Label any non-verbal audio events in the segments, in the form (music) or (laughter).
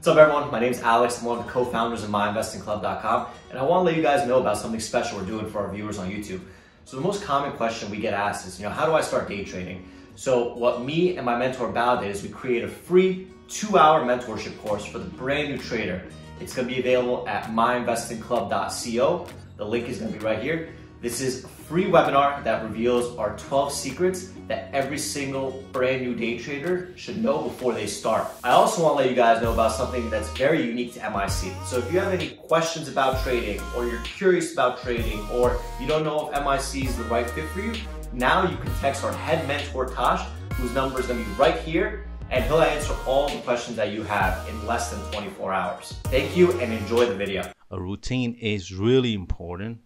What's up everyone? My name is Alex. I'm one of the co-founders of MyInvestingClub.com and I want to let you guys know about something special we're doing for our viewers on YouTube. So the most common question we get asked is, you know, how do I start day trading? So what me and my mentor Bao did is we create a free two-hour mentorship course for the brand new trader. It's going to be available at myinvestingclub.co. The link is going to be right here. This is free webinar that reveals our 12 secrets that every single brand new day trader should know before they start. I also want to let you guys know about something that's very unique to MIC. So if you have any questions about trading or you're curious about trading or you don't know if MIC is the right fit for you, now you can text our head mentor Tosh, whose number is to be right here and he'll answer all the questions that you have in less than 24 hours. Thank you and enjoy the video. A routine is really important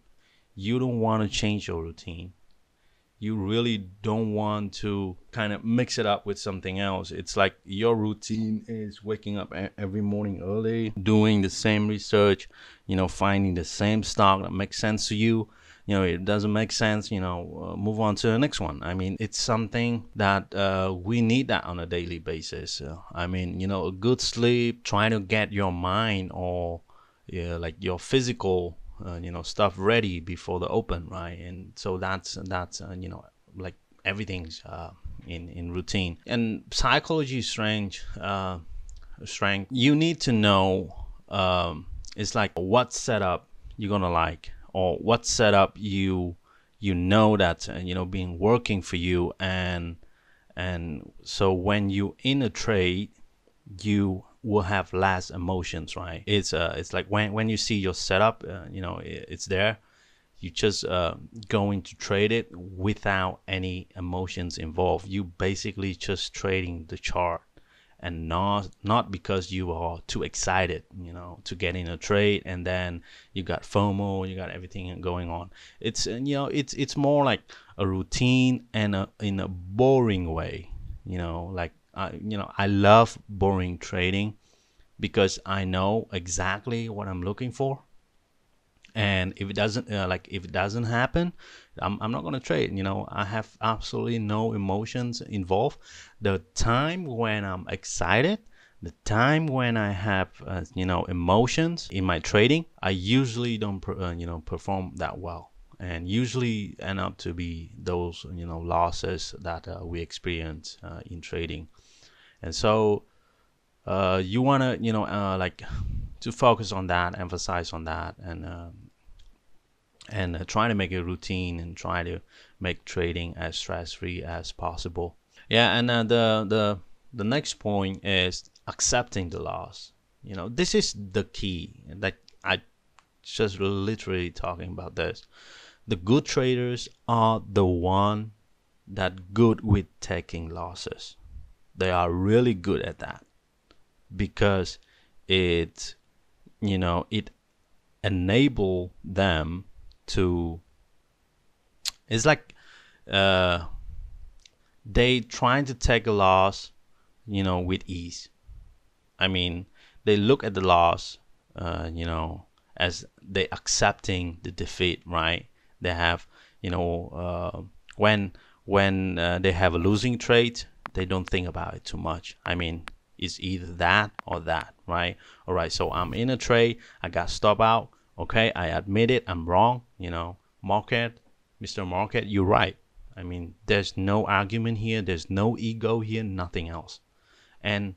you don't want to change your routine. You really don't want to kind of mix it up with something else. It's like your routine is waking up every morning early, doing the same research, you know, finding the same stock that makes sense to you. You know, it doesn't make sense, you know, uh, move on to the next one. I mean, it's something that uh, we need that on a daily basis. Uh, I mean, you know, a good sleep, trying to get your mind or yeah, like your physical uh, you know stuff ready before the open right? And so that's that's uh, you know like everything's uh, in in routine. And psychology strength uh, strength you need to know um, it's like what setup you're gonna like or what setup you you know that uh, you know being working for you. And and so when you in a trade you will have less emotions, right? It's uh, it's like when when you see your setup, uh, you know, it, it's there. You just uh, going to trade it without any emotions involved. You basically just trading the chart, and not not because you are too excited, you know, to get in a trade, and then you got FOMO, you got everything going on. It's you know, it's it's more like a routine and a, in a boring way, you know, like uh, you know, I love boring trading because I know exactly what I'm looking for. And if it doesn't, uh, like if it doesn't happen, I'm, I'm not gonna trade. You know, I have absolutely no emotions involved. The time when I'm excited, the time when I have uh, you know emotions in my trading, I usually don't uh, you know perform that well and usually end up to be those you know losses that uh, we experience uh, in trading and so uh, you want to you know uh, like to focus on that emphasize on that and uh, and try to make a routine and try to make trading as stress free as possible. Yeah and uh, the the the next point is accepting the loss. You know this is the key. Like i just literally talking about this. The good traders are the one that good with taking losses they are really good at that because it you know it enable them to it's like uh they trying to take a loss you know with ease. I mean they look at the loss uh you know as they accepting the defeat right? They have you know uh when when uh, they have a losing trade they don't think about it too much. I mean, it's either that or that, right? All right, so I'm in a trade, I got stop out. Okay, I admit it, I'm wrong. You know, market, Mr. Market, you're right. I mean, there's no argument here, there's no ego here, nothing else. And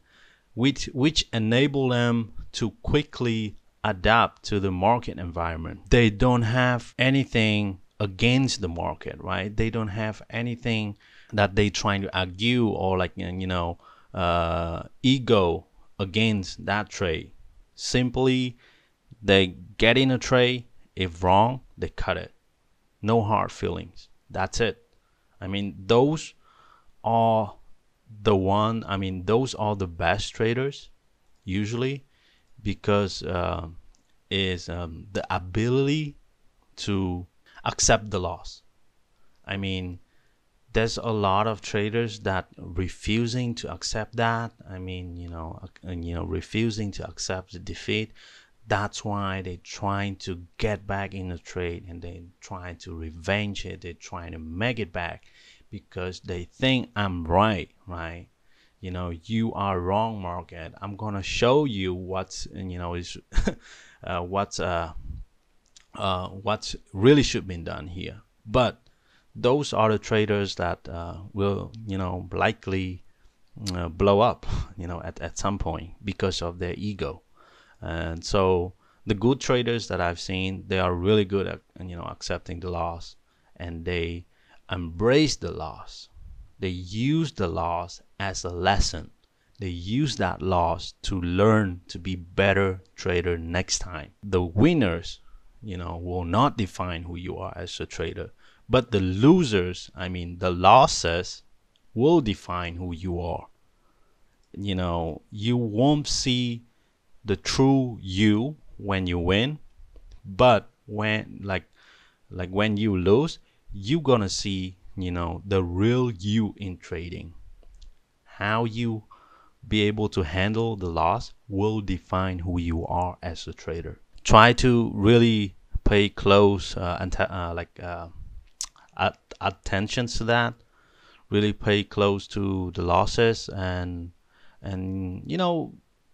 which which enable them to quickly adapt to the market environment. They don't have anything against the market, right? They don't have anything that they trying to argue or like you know uh, ego against that trade. Simply, they get in a trade. If wrong, they cut it. No hard feelings. That's it. I mean, those are the one. I mean, those are the best traders usually because uh, is um, the ability to accept the loss. I mean, there's a lot of traders that refusing to accept that. I mean you know uh, you know refusing to accept the defeat. That's why they're trying to get back in the trade and they're trying to revenge it. They're trying to make it back because they think i'm right right? You know you are wrong market i'm gonna show you what's you know is (laughs) uh, what's uh, uh, what really should be done here. But those are the traders that uh, will you know likely uh, blow up (laughs) you know at, at some point because of their ego and so the good traders that i've seen they are really good at you know accepting the loss and they embrace the loss they use the loss as a lesson. They use that loss to learn to be better trader next time. The winners, you know, will not define who you are as a trader, but the losers, I mean the losses will define who you are. You know, you won't see the true you when you win, but when like like when you lose, you're gonna see you know the real you in trading how you be able to handle the loss will define who you are as a trader try to really pay close uh, uh, like uh, attention to that really pay close to the losses and and you know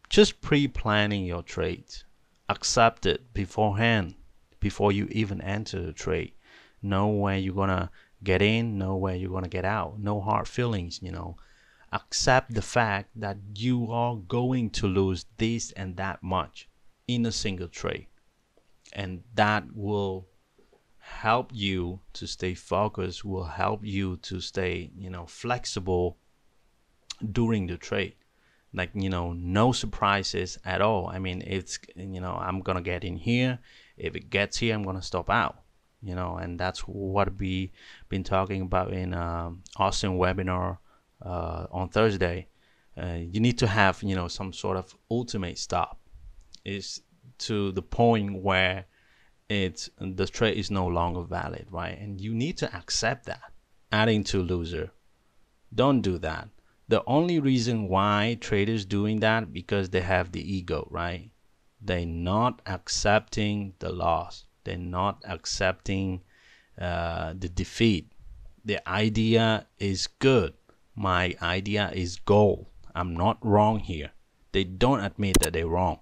just pre-planning your trade. accept it beforehand before you even enter the trade know where you're gonna get in, know where you're to get out. No hard feelings, you know. Accept the fact that you are going to lose this and that much in a single trade. And that will help you to stay focused, will help you to stay, you know, flexible during the trade. Like, you know, no surprises at all. I mean, it's, you know, I'm going to get in here. If it gets here, I'm going to stop out you know and that's what we been talking about in um, Austin webinar uh, on Thursday uh, you need to have you know some sort of ultimate stop is to the point where it's the trade is no longer valid right and you need to accept that adding to loser don't do that the only reason why traders doing that because they have the ego right They're not accepting the loss they're not accepting uh, the defeat. The idea is good. My idea is gold. I'm not wrong here. They don't admit that they're wrong,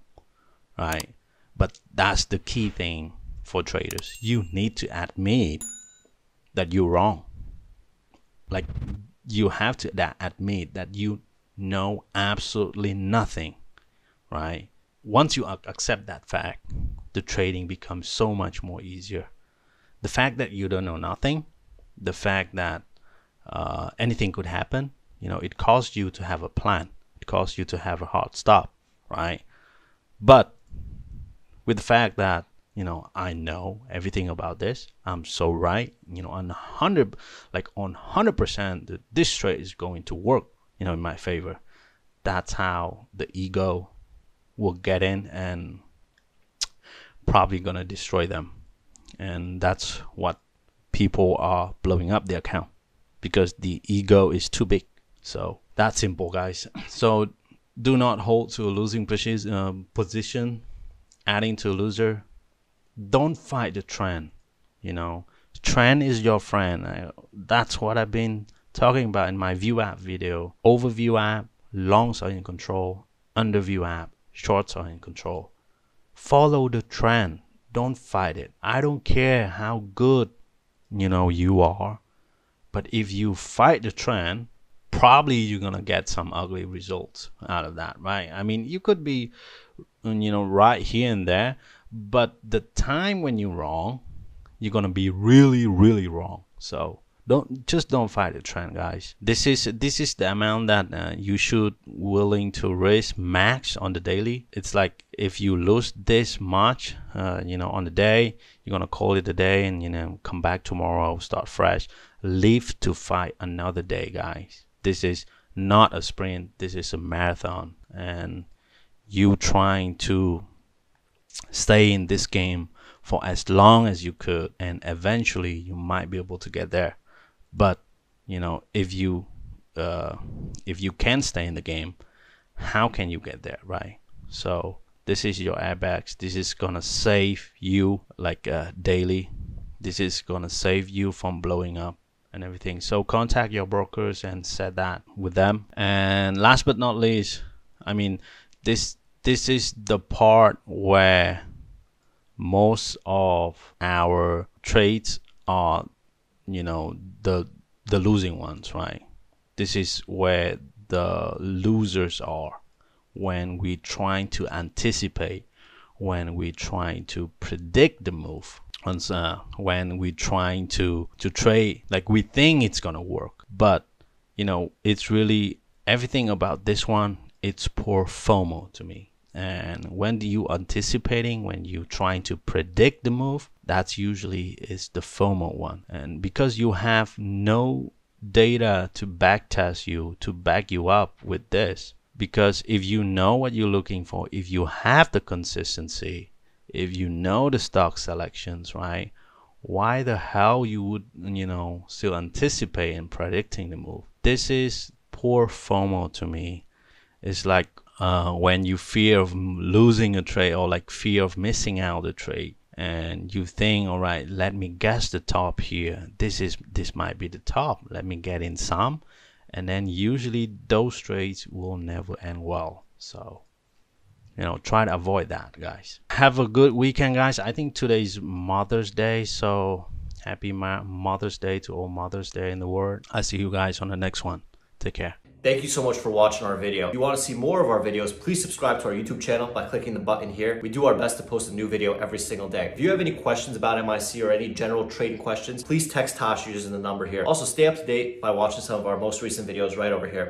right? But that's the key thing for traders. You need to admit that you're wrong. Like you have to admit that you know absolutely nothing, right? Once you accept that fact, the trading becomes so much more easier. The fact that you don't know nothing, the fact that uh, anything could happen, you know, it caused you to have a plan. It caused you to have a hard stop, right? But with the fact that you know I know everything about this, I'm so right, you know, on hundred, like on hundred percent, that this trade is going to work, you know, in my favor. That's how the ego will get in and probably going to destroy them. And that's what people are blowing up their account because the ego is too big. So that's simple, guys. So do not hold to a losing position, uh, position adding to a loser. Don't fight the trend. You know, trend is your friend. That's what I've been talking about in my VWAP video. Over VWAP, longs are in control. Under VWAP, shorts are in control. Follow the trend. Don't fight it. I don't care how good, you know, you are. But if you fight the trend, probably you're to get some ugly results out of that, right? I mean, you could be, you know, right here and there, but the time when you're wrong, you're going to be really, really wrong. So don't just don't fight the trend guys. This is this is the amount that uh, you should willing to risk max on the daily. It's like if you lose this much uh, you know on the day you're gonna call it a day and you know come back tomorrow start fresh. Live to fight another day guys. This is not a sprint. This is a marathon. And you trying to stay in this game for as long as you could and eventually you might be able to get there but you know, if you uh, if you can stay in the game, how can you get there, right? So this is your airbags. This is gonna save you like uh, daily. This is gonna save you from blowing up. and everything. So contact your brokers and set that with them. And last but not least, I mean, this this is the part where most of our trades are, you know, the the losing ones, right? This is where the losers are when we're trying to anticipate, when we're trying to predict the move and uh, when we're trying to to trade like we think it's gonna work but you know it's really everything about this one it's poor fomo to me and when do you anticipating when you trying to predict the move that's usually is the fomo one and because you have no data to back test you to back you up with this because if you know what you're looking for if you have the consistency if you know the stock selections, right? Why the hell you would, you know, still anticipate and predicting the move? This is poor FOMO to me. It's like uh, when you fear of losing a trade or like fear of missing out a trade and you think all right let me guess the top here. This is this might be the top. Let me get in some. And then usually those trades will never end well. So you know try to avoid that guys. Have a good weekend guys. I think today's mother's day so happy mother's day to all mother's day in the world. I see you guys on the next one. Take care Thank you so much for watching our video. If you want to see more of our videos, please subscribe to our YouTube channel by clicking the button here. We do our best to post a new video every single day. If you have any questions about MIC or any general trading questions, please text Tosh using the number here. Also, stay up to date by watching some of our most recent videos right over here.